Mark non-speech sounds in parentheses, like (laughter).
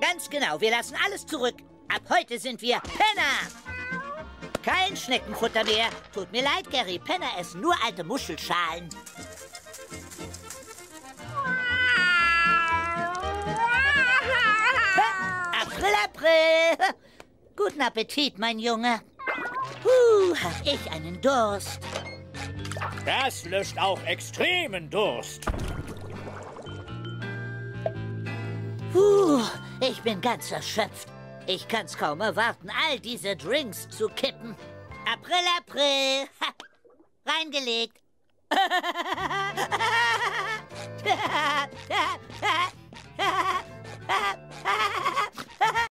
Ganz genau, wir lassen alles zurück. Ab heute sind wir Penner. Kein Schneckenfutter mehr. Tut mir leid, Gary. Penner essen nur alte Muschelschalen. April, April. Guten Appetit, mein Junge. Puh, hab ich einen Durst. Das löscht auch extremen Durst. Ich bin ganz erschöpft. Ich kann's kaum erwarten, all diese Drinks zu kippen. April, April. Ha, reingelegt. (laughs) (laughs)